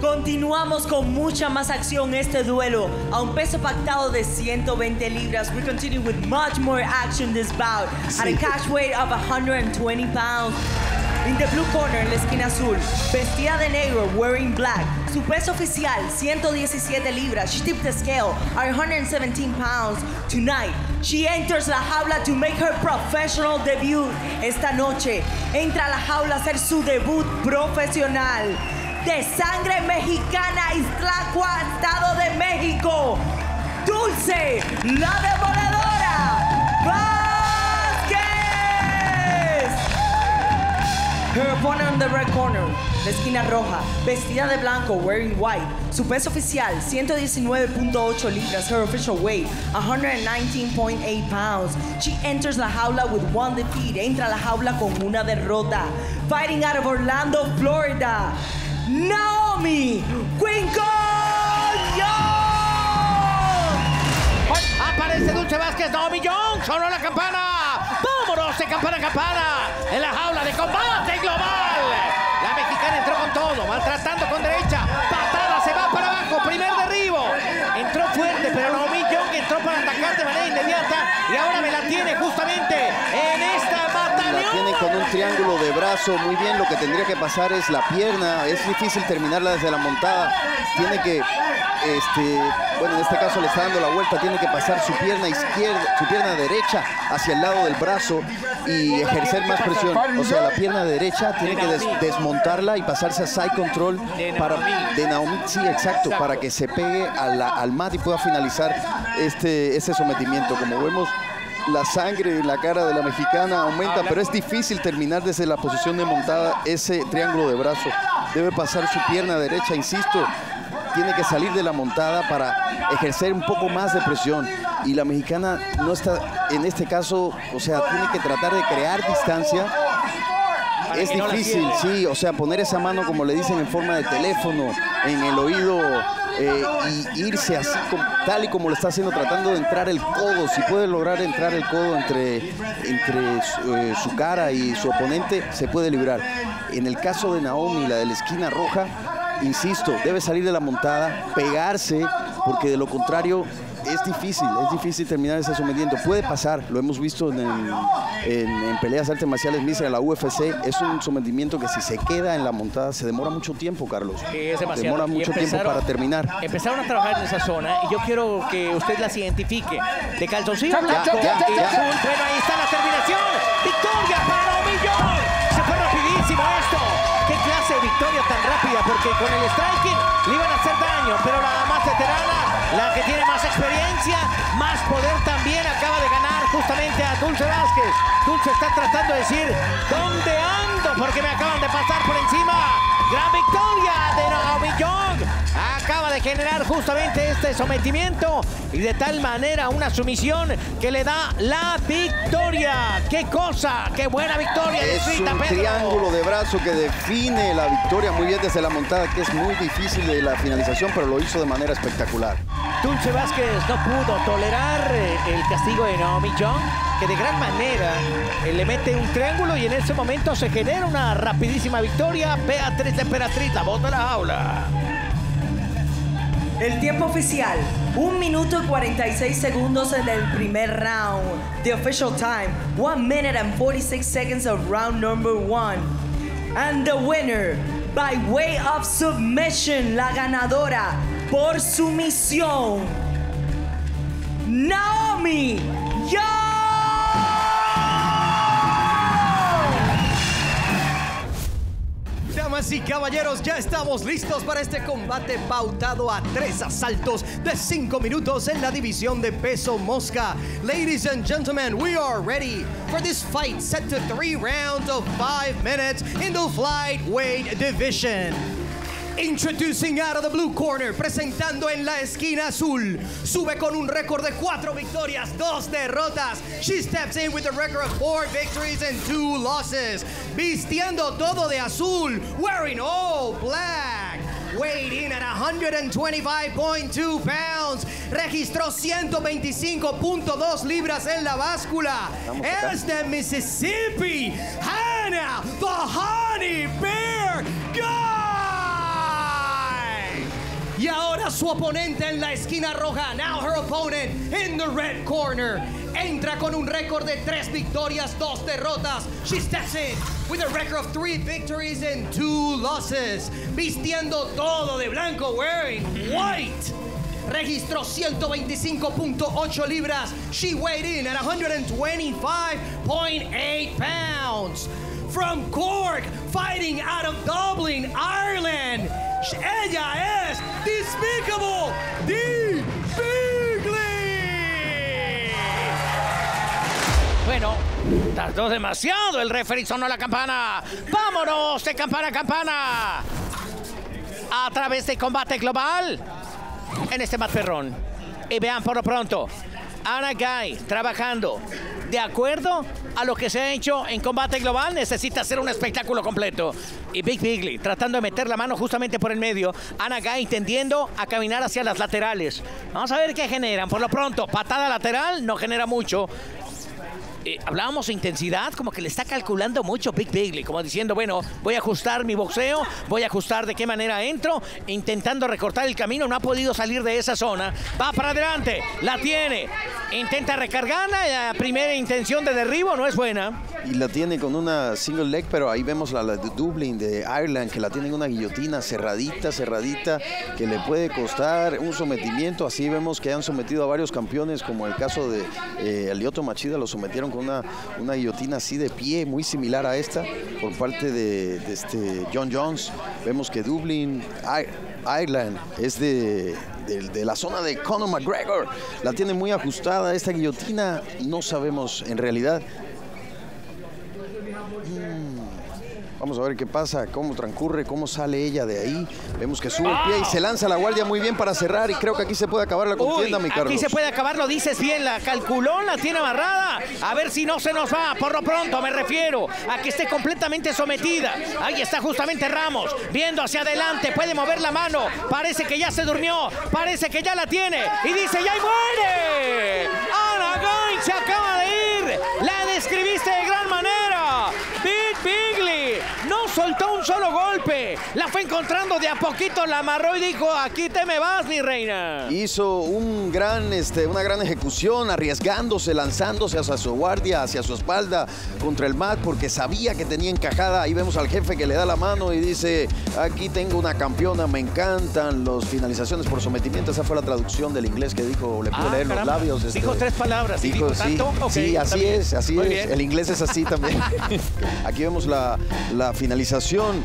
Continuamos con mucha más acción este duelo. A un peso pactado de 120 libras. We continue with much more action this bout. At a cash weight of 120 pounds. In the blue corner, en la esquina azul, vestida de negro, wearing black. Su peso oficial, 117 libras. She tipped the scale at 117 pounds. Tonight, she enters la jaula to make her professional debut. Esta noche, entra a la jaula a hacer su debut profesional. De sangre mexicana, Iztlacua, Estado de México. Dulce, la demoledora. Vázquez. Her opponent on the red corner, la esquina roja, vestida de blanco, wearing white. Su peso oficial, 119.8 libras. Her official weight, 119.8 pounds. She enters la jaula with one defeat. Entra a la jaula con una derrota. Fighting out of Orlando, Florida, Naomi Quincón. Aparece Dulce Vázquez, Naomi Young, sonó la campana. Vámonos de campana a campana en la jaula de combate global. La mexicana entró con todo, maltratando con derecha. Patada, se va para abajo, primer derribo. Entró fuerte, pero Naomi Young entró para atacar de manera inmediata y ahora me la tiene justamente con un triángulo de brazo. Muy bien, lo que tendría que pasar es la pierna. Es difícil terminarla desde la montada. Tiene que, este, bueno, en este caso le está dando la vuelta. Tiene que pasar su pierna izquierda, su pierna derecha hacia el lado del brazo y ejercer más presión. O sea, la pierna derecha tiene que des- desmontarla y pasarse a side control para de Naomi, sí, exacto, para que se pegue a al mat y pueda finalizar este, ese sometimiento. Como vemos, la sangre en la cara de la mexicana aumenta, pero es difícil terminar desde la posición de montada ese triángulo de brazo. Debe pasar su pierna derecha, insisto, tiene que salir de la montada para ejercer un poco más de presión. Y la mexicana no está, en este caso, o sea, tiene que tratar de crear distancia. Para Es no difícil, sí, o sea, poner esa mano, como le dicen, en forma de teléfono, en el oído eh, y irse así, como- tal y como lo está haciendo, tratando de entrar el codo. Si puede lograr entrar el codo entre, entre su, eh, su cara y su oponente, se puede librar. En el caso de Naomi, la de la esquina roja, insisto, debe salir de la montada, pegarse, porque de lo contrario es difícil, es difícil terminar ese sometimiento. Puede pasar, lo hemos visto en, en- en peleas artes marciales mixtas de la UFC, es un sometimiento que si se queda en la montada se demora mucho tiempo, Carlos. Es demasiado. Demora mucho tiempo para terminar. Empezaron a trabajar en esa zona y yo quiero que usted las identifique. De calzoncillo blanco ya, y ya. azul. Bueno, ahí está la terminación. Tan rápida porque con el striking le iban a hacer daño, pero la más veterana, la que tiene más experiencia, más poder también acaba de ganar justamente a Dulce Vázquez. Dulce está tratando de decir, ¿dónde ando? Porque me acaban de pasar por encima. Gran victoria de. Acaba de generar justamente este sometimiento y de tal manera una sumisión que le da la victoria. ¡Qué cosa! ¡Qué buena victoria Es un Pedro! triángulo de brazo que define la victoria muy bien desde la montada, que es muy difícil de la finalización, pero lo hizo de manera espectacular. Dulce Vázquez no pudo tolerar eh, el castigo de Naomi Young, que de gran manera eh, le mete un triángulo y en ese momento se genera una rapidísima victoria. Beatriz de Emperatriz, la voz de la jaula. El tiempo oficial, 1 minuto y 46 segundos en el primer round. The official time, 1 minute and 46 seconds of round number 1. And the winner, by way of submission, la ganadora por sumisión, Naomi Young. Damas y caballeros, ya estamos listos para este combate pautado a tres asaltos de cinco minutos en la división de peso mosca. Ladies and gentlemen, we are ready for this fight set to three rounds of five minutes in the flyweight division. Introducing out of the blue corner, presentando en la esquina azul. Sube con un récord de cuatro victorias, dos derrotas. She steps in with a record of four victories and two losses. Vistiendo todo de azul, wearing all black. Weighed in at 125.2 pounds. Registró 125.2 libras en la báscula. Es de Mississippi, Hannah, the Honey Bear. Y ahora su oponente en la esquina roja. Now her opponent in the red corner. Entra con un récord de tres victorias, dos derrotas. She steps in with a record of three victories and two losses. Vistiendo todo de blanco, wearing white. Registró 125.8 libras. She weighed in at 125.8 pounds. From Cork, fighting out of Dublin, Ireland. Tardó demasiado. El referee sonó la campana. ¡Vámonos de campana a campana! A través de combate global en este matferrón. Y vean por lo pronto, Ana Guy trabajando. De acuerdo a lo que se ha hecho en combate global, necesita hacer un espectáculo completo. Y Big Bigley tratando de meter la mano justamente por el medio. Ana Guy tendiendo a caminar hacia las laterales. Vamos a ver qué generan. Por lo pronto, patada lateral no genera mucho. Eh, hablábamos de intensidad, como que le está calculando mucho Big Bigley, como diciendo, bueno, voy a ajustar mi boxeo, voy a ajustar de qué manera entro, intentando recortar el camino, no ha podido salir de esa zona, va para adelante, la tiene, intenta recargarla, la primera intención de derribo no es buena. Y la tiene con una single leg, pero ahí vemos la, la de Dublin de Ireland, que la tiene en una guillotina cerradita, cerradita, que le puede costar un sometimiento. Así vemos que han sometido a varios campeones, como el caso de eh, Alioto Machida, lo sometieron con una, una guillotina así de pie, muy similar a esta, por parte de, este John Jones. Vemos que Dublin, Ireland, es de, de- de la zona de Conor McGregor. La tiene muy ajustada esta guillotina. No sabemos en realidad Vamos a ver qué pasa, cómo transcurre, cómo sale ella de ahí. Vemos que sube el pie y se lanza la guardia muy bien para cerrar y creo que aquí se puede acabar la contienda, Uy, mi Carlos. aquí se puede acabar, lo dices bien, la calculó, la tiene amarrada. A ver si no se nos va, por lo pronto me refiero a que esté completamente sometida. Ahí está justamente Ramos, viendo hacia adelante, puede mover la mano. Parece que ya se durmió, parece que ya la tiene. Y dice, ¡ya y muere! Ana Gain se acaba de ir. La describiste de gran manera. Big Bigley no soltó un solo golpe. La fue encontrando de a poquito, la amarró y dijo, aquí te me vas, mi reina. Hizo un gran, este, una gran ejecución, arriesgándose, lanzándose hacia su guardia, hacia su espalda, contra el mat, porque sabía que tenía encajada. Ahí vemos al jefe que le da la mano y dice, aquí tengo una campeona, me encantan las finalizaciones por sometimiento. Esa fue la traducción del inglés que dijo, le pude Ah, leer los labios. este, Dijo tres palabras. ¿y Dijo, sí, así bien. es, así Muy es. bien. El inglés es así también. Aquí vemos la, la finalización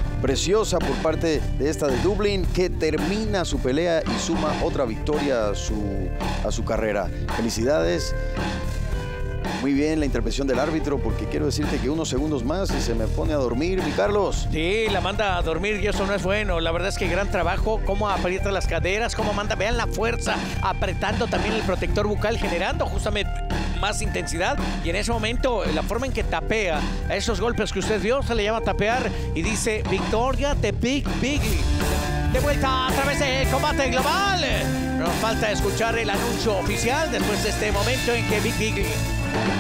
por parte de esta de Dublin que termina su pelea y suma otra victoria a su, a su carrera. Felicidades. Muy bien la intervención del árbitro porque quiero decirte que unos segundos más y se me pone a dormir, mi Carlos. Sí, la manda a dormir y eso no es bueno. La verdad es que gran trabajo, cómo aprieta las caderas, cómo manda, vean la fuerza, apretando también el protector bucal, generando justamente más intensidad. Y en ese momento, la forma en que tapea esos golpes que usted vio, se le llama tapear y dice Victoria de Big Biggie. De vuelta a través del combate global. Nos falta escuchar el anuncio oficial después de este momento en que Big Biggie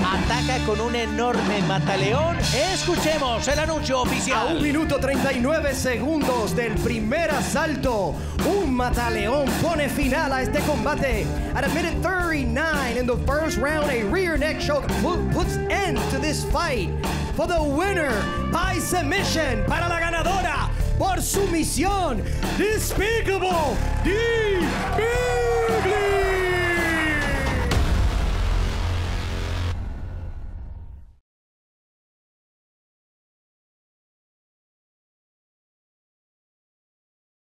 ataca con un enorme mataleón. Escuchemos el anuncio A oficial. un minuto 39 segundos del primer asalto, un mataleón pone final a este combate. At a minute 39 in the first round, a rear neck choke pu- puts end to this fight. For the winner by submission, para la ganadora por sumisión, Despicable D.